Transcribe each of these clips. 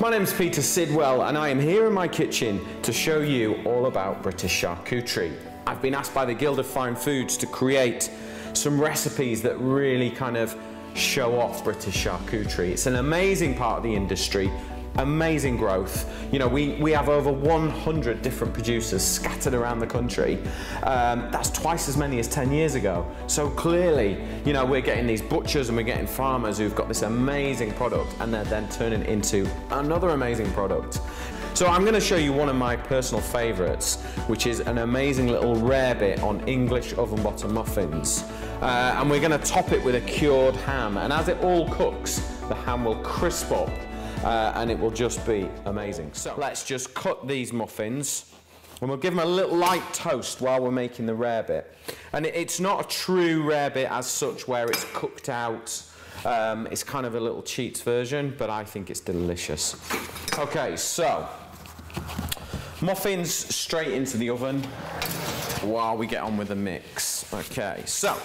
My name's Peter Sidwell and I am here in my kitchen to show you all about British charcuterie. I've been asked by the Guild of Fine Foods to create some recipes that really kind of show off British charcuterie. It's an amazing part of the industry amazing growth. You know, we, we have over 100 different producers scattered around the country. Um, that's twice as many as 10 years ago. So clearly, you know, we're getting these butchers and we're getting farmers who've got this amazing product and they're then turning into another amazing product. So I'm going to show you one of my personal favourites, which is an amazing little rarebit on English oven bottom muffins. Uh, and we're going to top it with a cured ham. And as it all cooks, the ham will crisp up uh, and it will just be amazing. So let's just cut these muffins and we'll give them a little light toast while we're making the rarebit. And it, it's not a true rarebit as such where it's cooked out. Um, it's kind of a little cheats version, but I think it's delicious. Okay, so muffins straight into the oven while we get on with the mix. Okay, so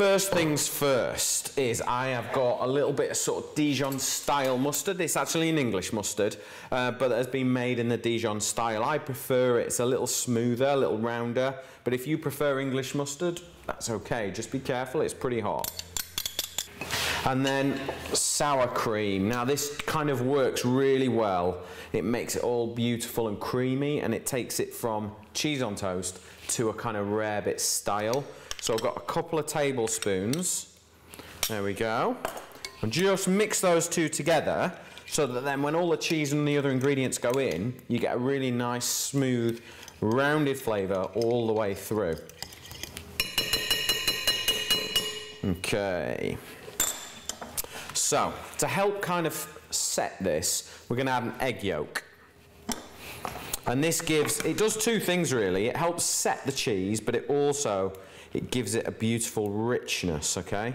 First things first is I have got a little bit of sort of Dijon style mustard. It's actually an English mustard, uh, but it has been made in the Dijon style. I prefer it. It's a little smoother, a little rounder. But if you prefer English mustard, that's okay. Just be careful, it's pretty hot. And then sour cream. Now this kind of works really well. It makes it all beautiful and creamy and it takes it from cheese on toast to a kind of rarebit style. So I've got a couple of tablespoons. There we go. And just mix those two together so that then when all the cheese and the other ingredients go in, you get a really nice, smooth, rounded flavour all the way through. Okay. So, to help kind of set this, we're going to add an egg yolk. And this gives, it does two things really. It helps set the cheese, but it also it gives it a beautiful richness, okay?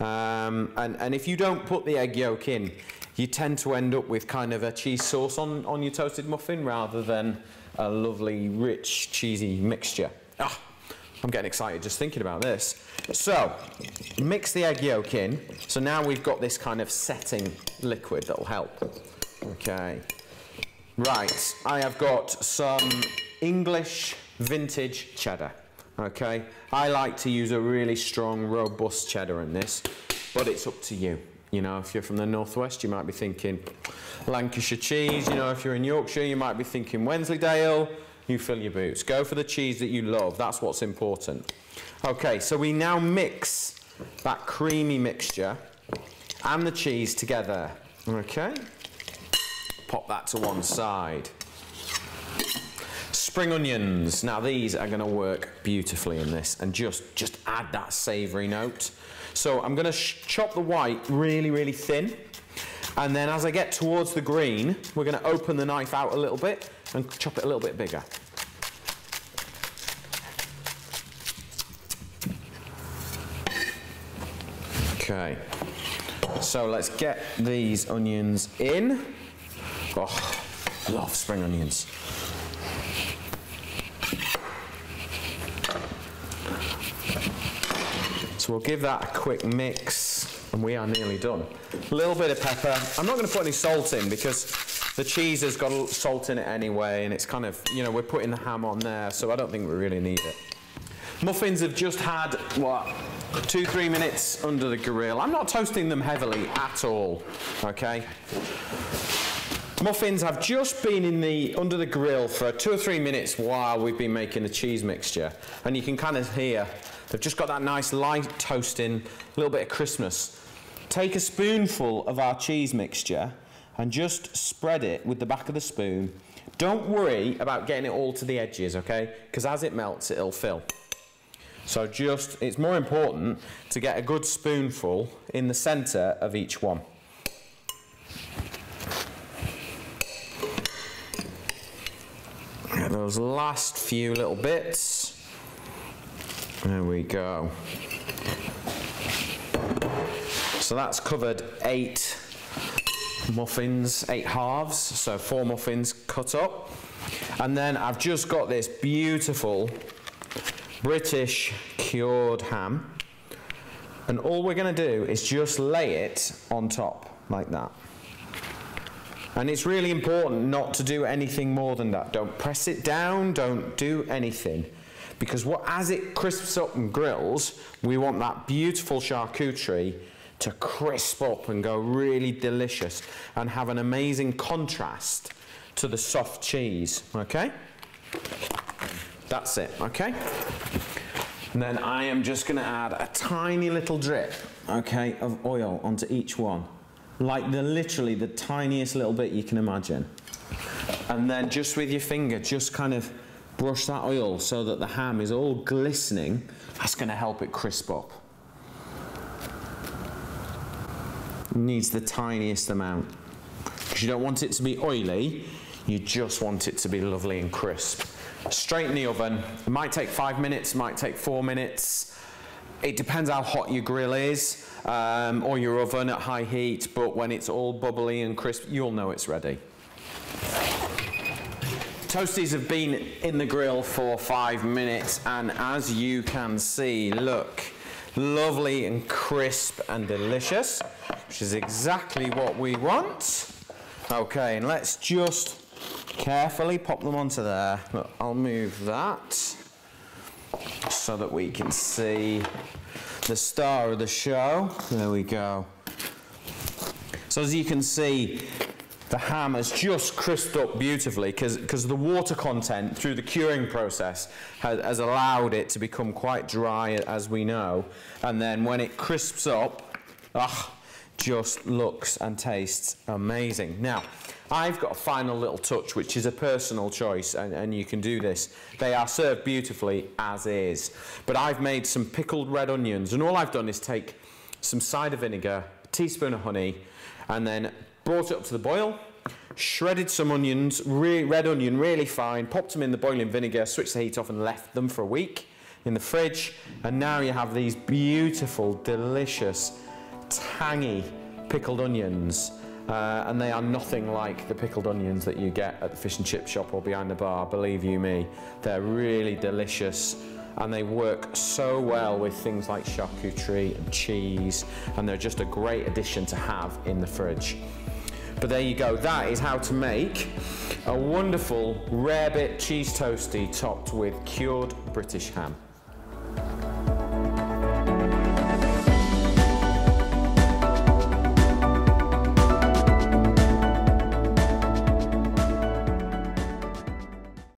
Um, and, and if you don't put the egg yolk in, you tend to end up with kind of a cheese sauce on, on your toasted muffin rather than a lovely, rich, cheesy mixture. Ah, I'm getting excited just thinking about this. So, mix the egg yolk in. So now we've got this kind of setting liquid that will help. Okay. Right, I have got some English vintage cheddar. Okay, I like to use a really strong, robust cheddar in this, but it's up to you. You know, if you're from the northwest, you might be thinking Lancashire cheese. You know, if you're in Yorkshire, you might be thinking Wensleydale. You fill your boots. Go for the cheese that you love. That's what's important. Okay, so we now mix that creamy mixture and the cheese together. Okay, pop that to one side. Spring onions. Now these are gonna work beautifully in this and just, just add that savory note. So I'm gonna chop the white really, really thin. And then as I get towards the green, we're gonna open the knife out a little bit and chop it a little bit bigger. Okay, so let's get these onions in. Oh, love spring onions. So we'll give that a quick mix and we are nearly done. A little bit of pepper. I'm not going to put any salt in because the cheese has got salt in it anyway and it's kind of, you know, we're putting the ham on there so I don't think we really need it. Muffins have just had, what, two, three minutes under the grill. I'm not toasting them heavily at all, okay? Muffins have just been in the under the grill for two or three minutes while we've been making the cheese mixture. And you can kind of hear They've just got that nice light toasting, a little bit of Christmas. Take a spoonful of our cheese mixture and just spread it with the back of the spoon. Don't worry about getting it all to the edges, okay? Because as it melts, it'll fill. So just, it's more important to get a good spoonful in the centre of each one. Those last few little bits. There we go. So that's covered eight muffins, eight halves, so four muffins cut up. And then I've just got this beautiful British cured ham. And all we're going to do is just lay it on top like that. And it's really important not to do anything more than that. Don't press it down, don't do anything. Because what, as it crisps up and grills, we want that beautiful charcuterie to crisp up and go really delicious and have an amazing contrast to the soft cheese, okay? That's it, okay? And then I am just gonna add a tiny little drip, okay, of oil onto each one. Like the literally the tiniest little bit you can imagine. And then just with your finger, just kind of brush that oil so that the ham is all glistening. That's gonna help it crisp up. needs the tiniest amount. Because you don't want it to be oily, you just want it to be lovely and crisp. Straight in the oven. It might take five minutes, might take four minutes. It depends how hot your grill is um, or your oven at high heat, but when it's all bubbly and crisp, you'll know it's ready. Toasties have been in the grill for five minutes, and as you can see, look, lovely and crisp and delicious, which is exactly what we want. Okay, and let's just carefully pop them onto there. Look, I'll move that so that we can see the star of the show. There we go. So as you can see, the ham has just crisped up beautifully because the water content through the curing process has, has, allowed it to become quite dry as we know and then when it crisps up ah, just looks and tastes amazing now I've got a final little touch which is a personal choice and, and you can do this they are served beautifully as is but I've made some pickled red onions and all I've done is take some cider vinegar a teaspoon of honey and then brought it up to the boil, shredded some onions, red onion really fine, popped them in the boiling vinegar, switched the heat off and left them for a week in the fridge. And now you have these beautiful, delicious, tangy pickled onions. Uh, and they are nothing like the pickled onions that you get at the fish and chip shop or behind the bar, believe you me. They're really delicious and they work so well with things like charcuterie and cheese and they're just a great addition to have in the fridge. But there you go, that is how to make a wonderful rarebit cheese toasty topped with cured British ham.